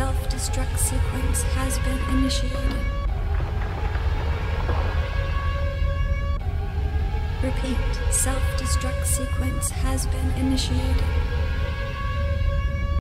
Self-destruct sequence has been initiated. Repeat, self-destruct sequence has been initiated.